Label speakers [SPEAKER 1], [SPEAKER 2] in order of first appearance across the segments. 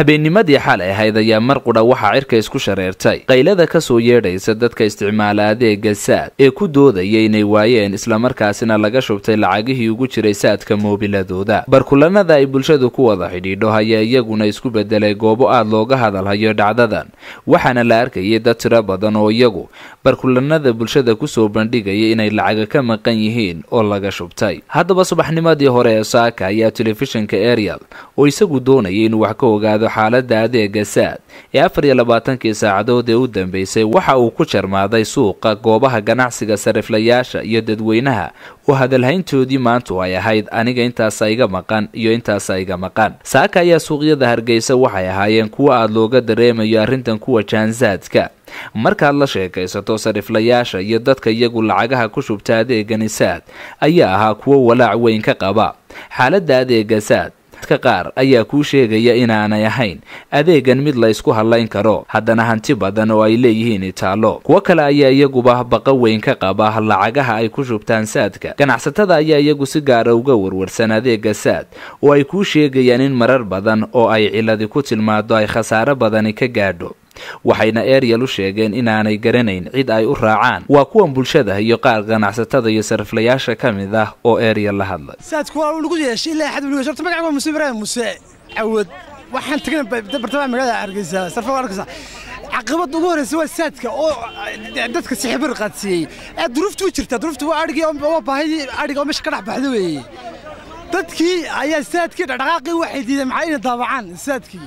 [SPEAKER 1] habeennimadii xalay ahayd ayaa mar qudha waxaa cirka isku shareertay. Qaylada ka soo yeedhaysa dadka isticmaala adeega saad ee ku doodaya inay waayeen islamarkaasina laga shubtay lacagihii ugu jiray saadka moobiladooda. Barkulanada ay bulshadu ku wada xidhiidho ayaa iyaguna isku bedelay goobo aada looga hadalhayo dhacdadan waxaana la arkayay dad tiro badan oo iyagu barkulanada bulshada ku soo bandhigaya inay lacaga ka maqan yihiin oo laga shubtay. Haddaba subaxnimadii hore ee saaka ayaa telefishinka ariel oo isagu doonayay inuu wax ka ogaado xaalada adeega saad ee afar iyo labaatankii saacadood ee u dambeysay waxa uu ku jarmaaday suuqa goobaha ganacsiga sariflayaasha iyo dadweynaha. Oo hadalhayntoodii maantu ay ahayd aniga intaasa iga maqan iyo intaasa iga maqan. Saaka ayaa suuqyada hargeysa waxay ahaayeen kuwo aada looga dareemayo arrintan kuwa jaansaadka markaad la sheekaysato sariflayaasha iyo dadka iyagu lacagaha ku shubta adeegani saad ayaa ahaa kuwo walaac weyn ka qaba. Xaaladda adeega saad dadka qaar ayaa kuu sheegaya inaanay ahayn. Adeegan mid la ysku hadlayn karo haddana hanti badan oo ay leeyihiin itaallo kuwo kale ayaa iyaguba baqa weyn ka qaba lacagaha ay ku shubtaan saadka. Ganacsatada ayaa iyagu si gaara uga warwarsan adeega saad oo ay kuu sheegayaan in marar badan oo ay ciladi ku tilmaado ay khasaare badani ka gaadho waxayna ariel u sheegeen inaanay garanayn cid ay u raacaan. Waa kuwan bulshada iyo qaar ganacsatada iyo sariflayaasha ka mid ah oo ariel la hadlay.
[SPEAKER 2] Waa waa waxaan tegna bartamaha magaalada hargeysa sarfa arkaysa caqabad ugu horeysa waa saadka oo dadka sixibir qaadsiiyey. Duruuftu way jirtaa. Duruuftu waa adhigii oo baahidii adhiga oo meesha ka dhex baxda weeye. Dadkii ayaa saadkii dhaqdhaqaaqii waxay diideen maxaa inay daabacaan saadkii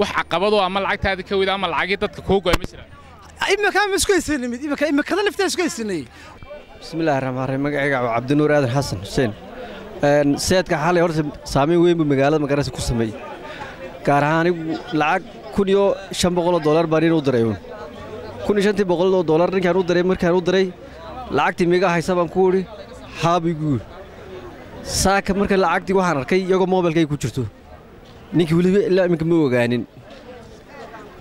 [SPEAKER 3] wax caqabadoo ama lacagtaada ka wida ama lacagii dadka kuu go'ay ma jiraan
[SPEAKER 2] imika ma isku haysanay mid imika imikada laftaa isku haysanay
[SPEAKER 4] bismillaahi raxmaan raxiim magacayga waa cabdinuur aadan xasan xuseen. Seedka xalay horta saameyn weyn buu magaalada magaraysa ku sameeyey gaar ahaan anigu lacag kun iyo shan boqoloo dollar baan in u diray uun. Kun iyo shantii boqol oo dollar ninkaan u diray markaan u diray lacagtii miga haysa baan ku idhi haabigu saaka marka lacagtii waxaan arkay iyagoo moobilkay ku jirto ninkii weliba ilaa iminka ma ogaanin.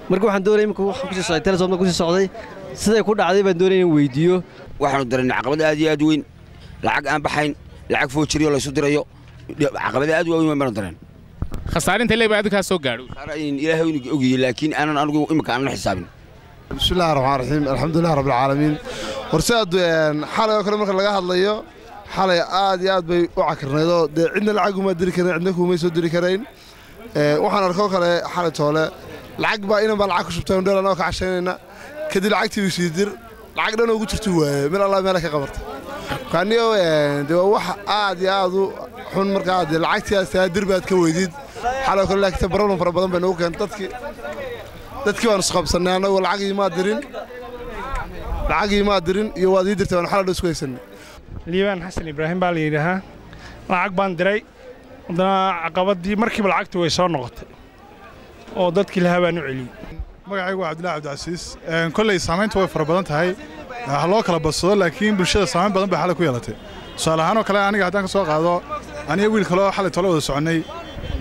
[SPEAKER 4] Marka waxaan doonaya imika waxaan ku sii socday telesom ku sii socday siday ku dhacday baan doonaya inaan weydiiyo.
[SPEAKER 5] Waxaanu dareennay caqabad aad iyo aad weyn. Lacag aan baxayn lacag foojiriyo laysu dirayo. Caqabada aad waaweyn baanu dareen
[SPEAKER 3] khasaarinta leeba adigaa soo gaadho?
[SPEAKER 5] Ilaahay inu ogiyey laakiin aanan anigu imika aanan xisaabin.
[SPEAKER 6] Bismillahi raxmaan raxiim alxamdulilah rabbilcaalamiin horsead xalay oo kale marka laga hadlayo xalay aad iyo aad bay u cakirnaydoo dee cidna lacag uma diri karayn cidna kuumay soo diri karayn waxaan arkoo kale xalay toole. Lacag baa inan baa lacag ku shubtay hundheelan oo ka cashaynayna kadib lacagtii u sii dir. Lacag dhan ugu jirtu waaye meel allah meela ka qabarta. Kaaniyo dee waa wax aad iyo aad u xun markaa dee lacagtii saa dir baad ka weydid xalay kale laakiin problem fara badan bay nagu keentay dadkii dadkii waan isqabsannay annagoo lacagii maa dirin. Lacagii maa dirin iyo waad ii dirtay waan xalay dhan isku haysanay.
[SPEAKER 7] Liibaan xasan ibraahim baa la yidhaahaa. Lacag baan diray haddana caqabadii markiiba lacagtii way soo noqotay oo dadkii lahaa baan u celiyey.
[SPEAKER 8] Magacaygu waa cabdillahi cabdicasiis kolley saamayntu way fara badan tahay. Ha loo kala badsado laakiin bulshada saamayn badan bay xalay ku yeelatay. Tusaale ahaan oo kale aniga haddaan ka soo qaado aniga wiil kaleo xalay tole wada soconnay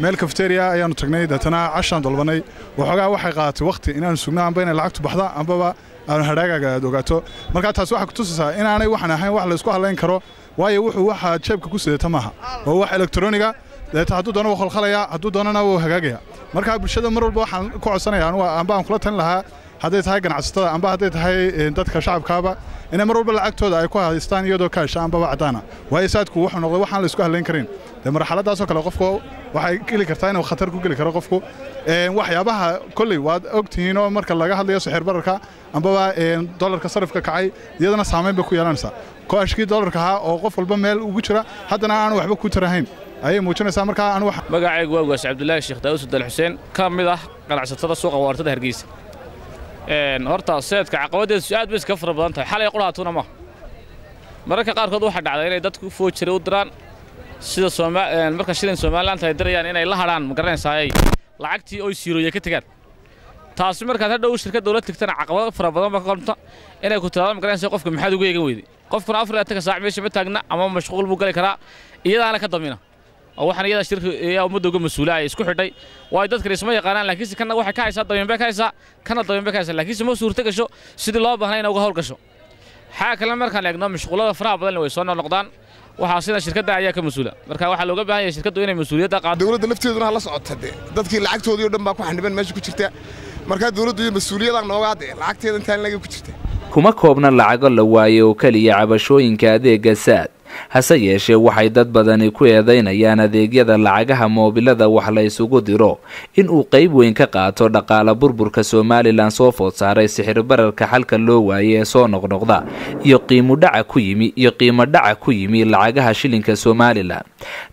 [SPEAKER 8] meel kafeteriya ayaannu tagnay deetana cashaan dolbannay waxoogaa waxay qaadatay wakhti inaannu sugno amba inay lacagtu baxda ambaba aanu hadhaagaaga aad ogaato. Markaa taas waxay kutusaysaa inaanay waxaan ahayn wax laysku hadlayn karo waayo wuxuu waxa jeebka ku sidata maaha waa wax elektroniga deeta hadduu doono wuu khalkhalayaa hadduu doonana wuu hagaagaya. Markaa bulshada mar walba waxaan ku codsanaya anugu amba aan kula talin lahaa hadday tahay ganacsatada amba hadday tahay dadka shacabkaaba inay mar walba lacagtooda ay ku haystaan iyadoo kaasha ambaba caddaana. Waayo wuxuu noqday waxaan laysku hadlayn karin. Dee marxaladaasoo kale qofku waxay geli kartaa inuu khatar ku geli karo qofku. Waxyaabaha kolley waad ogtihiinoo marka laga hadlayo sixir ambaba dolarka sarifka kacay iyadana saamayn bay ku yeelanaysaa. Koashkii dolarka ahaa oo qof walba meel ugu jira haddana aanu waxba ku tarahayn ayay muujinaysaa markaa anu
[SPEAKER 9] magacaygu waa ugaas cabdulaahi sheekh daawud sudal xuseen. Ka mid ah ganacsatada suuqa waartada hargeysa. Horta seedka caqabaddeedu aad bay iska fara badan tahay. Xalay qudhaatuna ma. Mararka qaarkood waxaa dhacda inay dadku foojira u diraan. Sida marka shilin somaliland ay dirayaan inay la hadhaan ma garanaysaayay lacagtii oy siirooye ka tegaan taasi markaad hadhow shirkad dowlad tigtana caqabado fara badan baa ka qorta inay ku tiraado magaranaysa qofka maxaad ugu eegan weyday qofkuna afar iyo labaatan saac meesha ma taagna ama mashquul buu gali karaa. Iyadaana ka damina waxaan iyada shirka ayaa ummadda uga mas'uula ay isku xidhay. Waayo dadkan isma yaqaanaan laakiinse kana waxay ka haysaa dabiin bay ka haysaa kana dabiin bay ka haysaa laakiinse ma suurto gasho sidii loo baahnay inay uga howl gasho. Xaa kale markaan eegno mashquulada faraha badan way soo noqnoqdaan. Waxaa sida shirkadda ayaa ka mas'uula. Marka waxaa looga baahan yahay shirkaddu inay mas'uuliyadda qaado
[SPEAKER 10] dowladda lafteeduna ha la socota dee. Dadkii lacagtoodii oo dhan baa ku xaniban meesha ku jirta. Markaa dowladdu iyo mas'uuliyadaan noogaa dee lacagteeda intaan laga ku jirta.
[SPEAKER 1] Kuma koobna lacago la waaye oo keliya cabashooyinka adeega saad hase yeeshee waxay dad badani ku eedaynayaan adeegyada lacagaha moobilada wax la isugu diro. In uu qayb weyn ka qaato dhaqaala burburka somalilan soo food saaray sixir bararka xalka loo waayey ee soo noqnoqda iyo qiimudhaca ku yimi iyo qiimo dhaca ku yimi lacagaha shilinka somalilan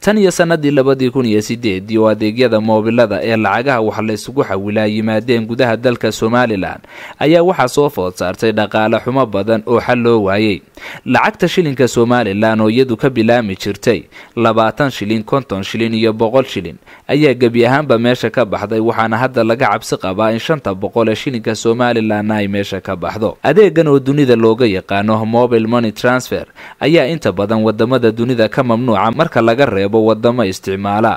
[SPEAKER 1] tan iyo sannadii labadii kun iyo sideedii oo adeegyada moobilada ee lacagaha wax la isugu xawilaa yimaadeen gudaha dalka somalilan ayaa waxaa soo food saartay dhaqaale xumo badan oo xal loo waayey lacagta shilinka somalilan oo iyadu ka bilaami jirtay labaatan shilin konton shilin iyo boqol shilin. Ayaa gebi ahaanba meesha ka baxday waxaana hadda laga cabsi qabaa in shanta boqol ee shilinka somalilanna ay meesha ka baxdo. Adeegan oo dunida looga yaqaano mobile money transfer ayaa inta badan waddamada dunida ka mamnuuca marka laga reebo wadamo isticmaala.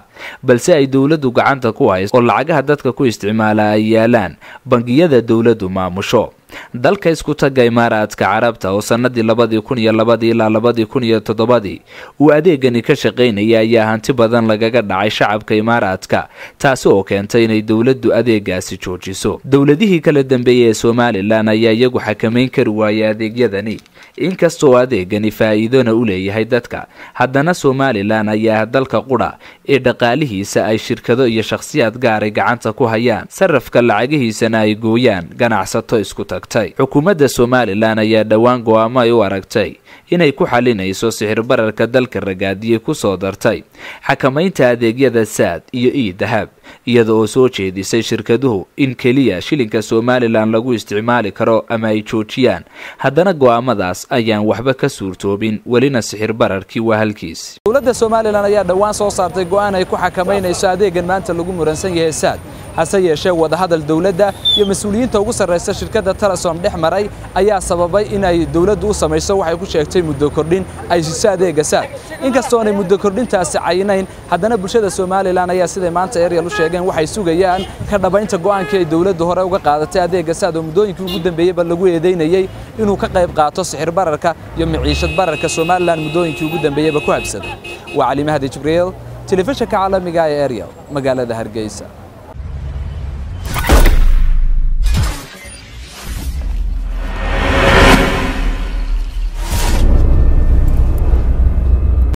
[SPEAKER 1] Balse ay dowladdu gacanta ku hayso oo lacagaha dadka ku isticmaala ay yaalaan bangiyada dowladdu maamusho dalka isku tagga imaaraadka carabta oo sannadii labadii kun iyo labadii ilaa labadii kun iyo toddobadii uu adeegani ka shaqaynaya ayaa hanti badan lagaga dhacay shacabka imaaraadka taasi oo keentay inay dowladdu adeegaasi joojiso. Dowladihii kala dambeeyey ee somalilan ayaa iyagu xakamayn kari waayay adeegyadani. Inkastoo adeegani faa'iidona u leeyahay dadka haddana somalilan ayaa dalka qudha ee dhaqaalihiisa ay shirkado iyo shakhsiyaad gaaray gacanta ku hayaan sarafka lacagihiisana ay gooyaan ganacsato isku tagtay xukuumadda somalilan ayaa dhowaan go'aamo ay u aragtay inay ku xalinayso sixir bararka dalka ragaadiyey ku soo dartay. Xakamaynta adeegyada saad iyo ii dahab iyada oo soo jeedisay shirkaduhu in keliya shilinka somalilan lagu isticmaali karo ama ay joojiyaan. Haddana go'aamadaas ayaan waxba ka suurtoobin welina sixir bararkii waa halkiis.
[SPEAKER 11] Dowladda somalilan ayaa dhowaan soo saartay go'aan ay ku xakamaynayso adeegan maanta lagu muransan yahay saad hase yeeshee wadahadal dowladda iyo mas'uuliyiinta ugu sarraysa shirkadda telesom dhex maray ayaa sababay in ay dowladdu u samayso waxay ku sheegtay muddo kordhin ay siso adeega saad inkastoonay muddo kordhintaasi cayinayn haddana bulshada somalilan ayaa siday maanta eryal u sheegeen waxay sugayaan ka dhabaynta go'aankii ay dowladdu hore uga qaadatay adeega saad oo muddooyinkii ugu dambeeyeyba lagu eedaynayey inuu ka qayb qaato sixir bararka iyo miciishad bararka somalilan muddooyinkii ugu dambeeyeyba ku habsaday waa cali mahdi jibriil telefishinka caalamiga ee eryal magaalada hargeysa